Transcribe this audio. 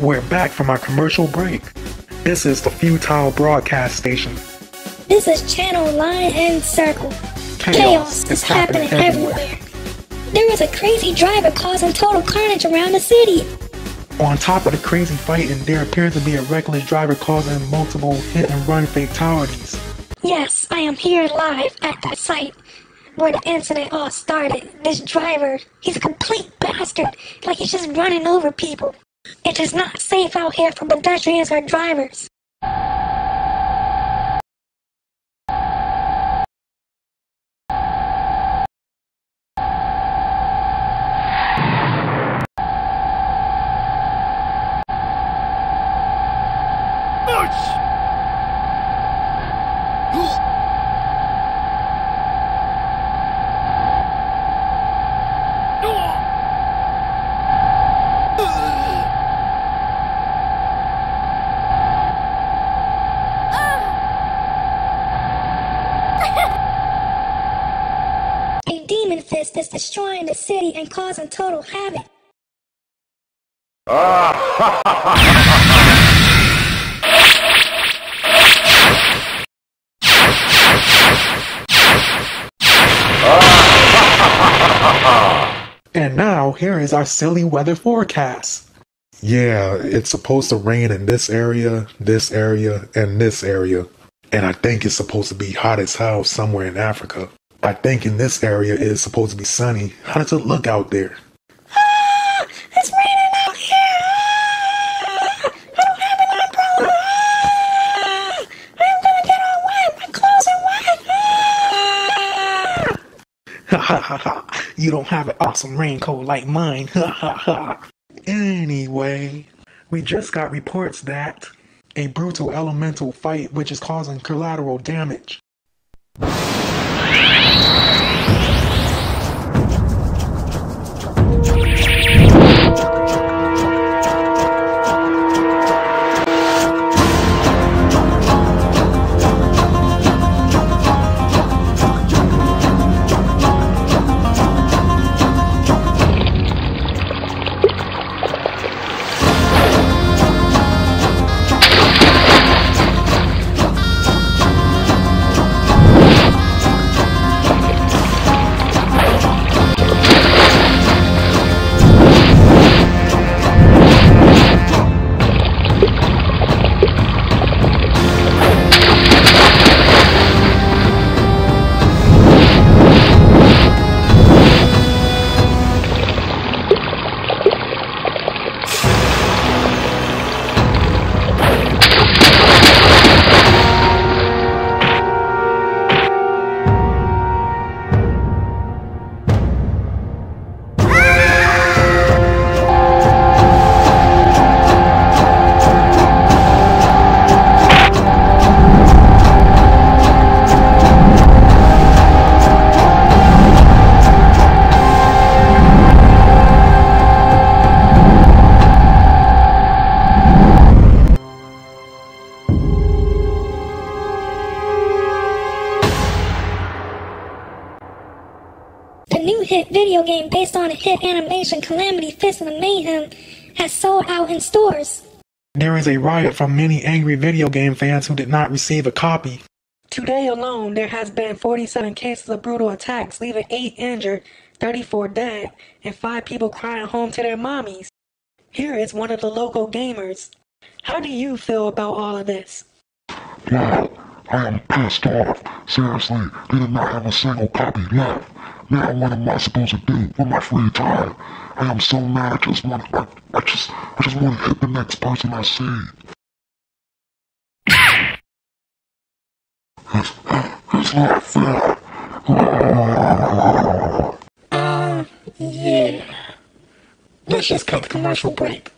We're back from our commercial break. This is the Futile Broadcast Station. This is Channel Line and Circle. Chaos, is happening, everywhere. There is a crazy driver causing total carnage around the city. On top of the crazy fighting, there appears to be a reckless driver causing multiple hit and run fatalities. Yes, I am here live at that site where the incident all started. This driver, he's a complete bastard. Like he's just running over people. It is not safe out here for pedestrians or drivers. Demon fist is destroying the city and causing total havoc. Ah! And now, here is our silly weather forecast. Yeah, it's supposed to rain in this area, this area, and this area. And I think it's supposed to be hot as hell somewhere in Africa. I think in this area it's supposed to be sunny. How does it look out there? Ah, it's raining out here. Ah, I don't have an umbrella. Ah, I'm gonna get all wet. My clothes are wet. Ha ha ha ha. You don't have an awesome raincoat like mine. Ha ha ha. Anyway, we just got reports that a brutal elemental fight which is causing collateral damage. Thank you. The new hit video game based on a hit animation Calamity Fist of the Mayhem has sold out in stores. There is a riot from many angry video game fans who did not receive a copy. Today alone, there has been 47 cases of brutal attacks, leaving 8 injured, 34 dead, and 5 people crying home to their mommies. Here is one of the local gamers. How do you feel about all of this? Wow, I am pissed off. Seriously, they did not have a single copy left. Now what am I supposed to do with my free time? I am so mad. I just want, I, I just, I just want to hit the next person I see. It's, it's not fair. Uh, yeah. Let's just cut the commercial break.